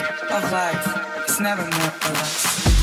of life is never more or less.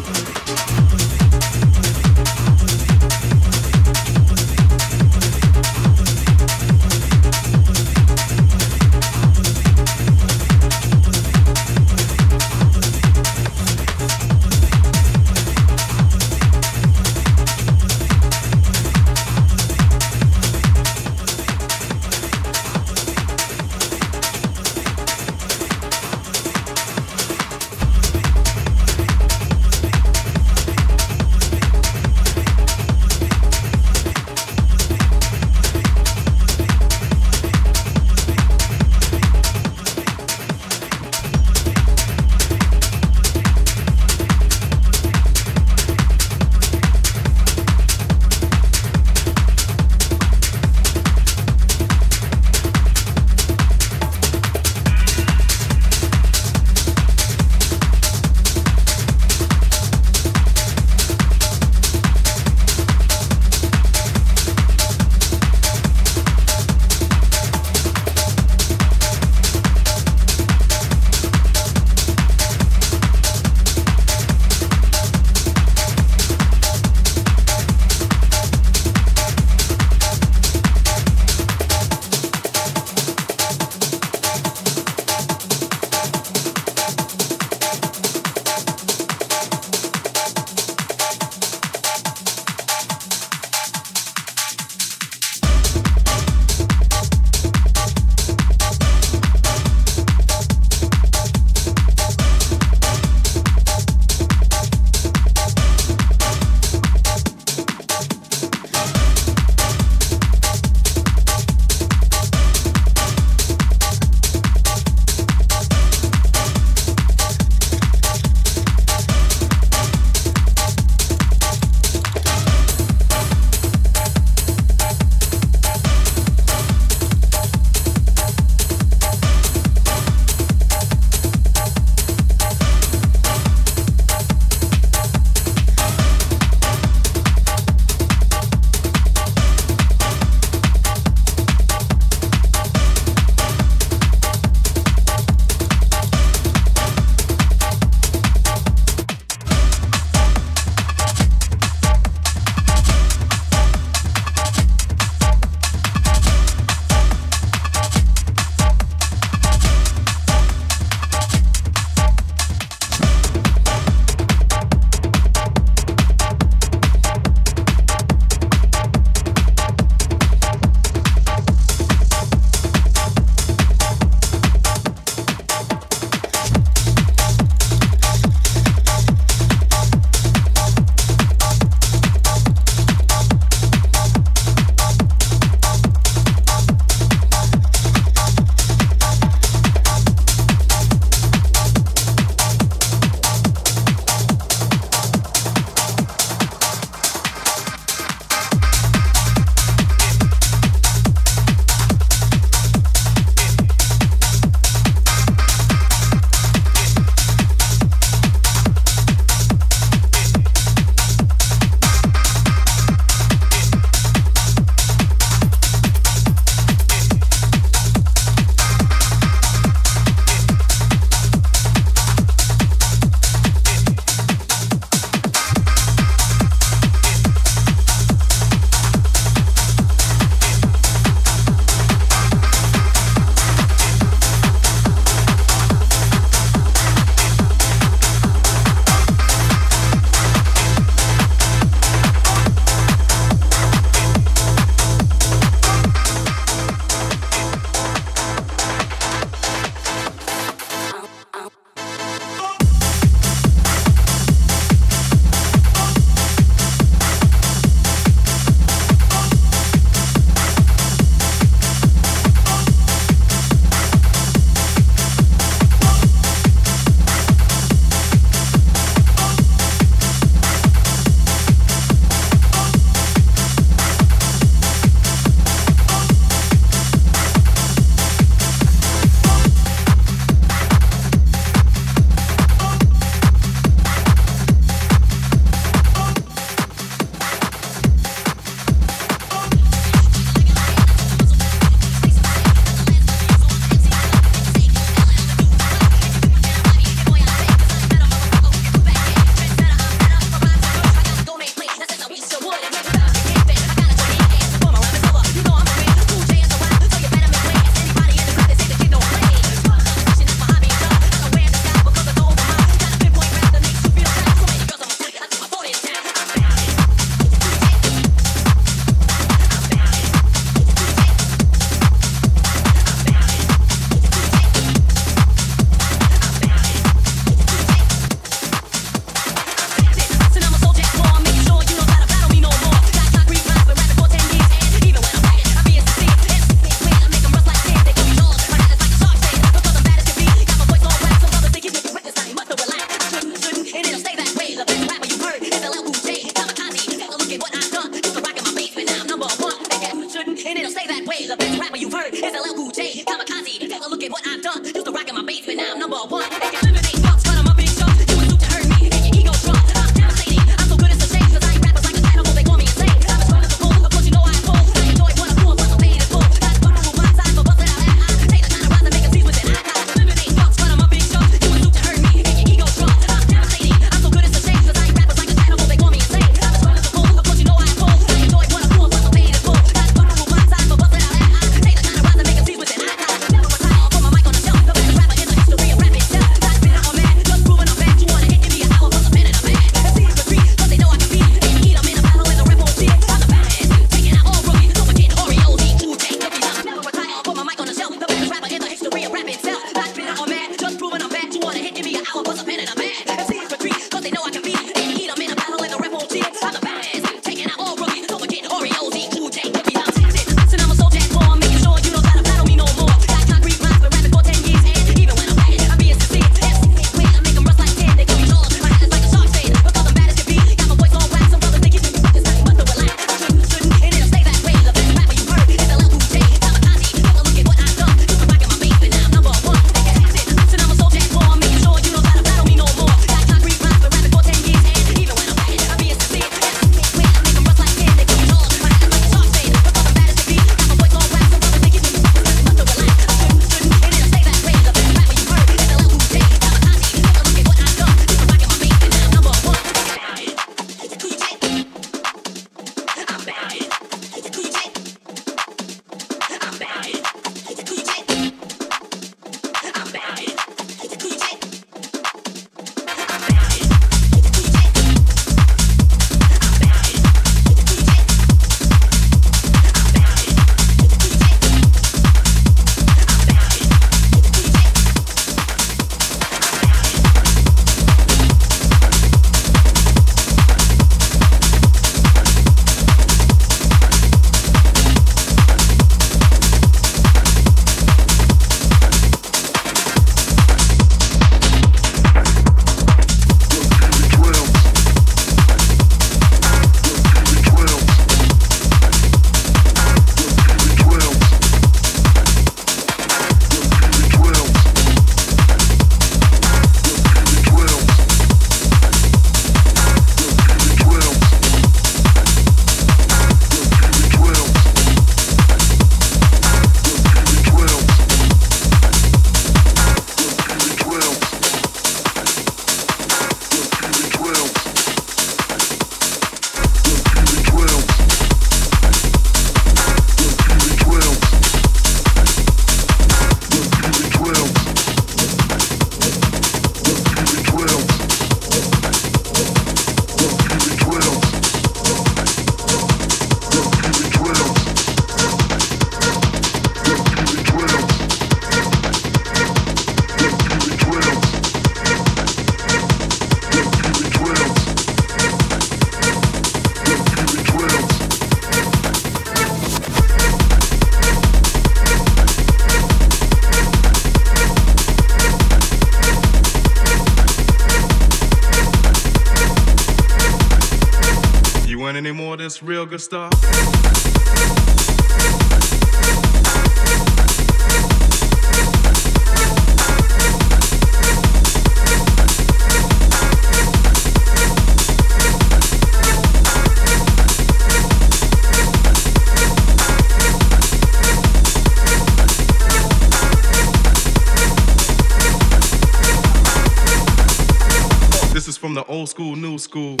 This is from the old school, new school.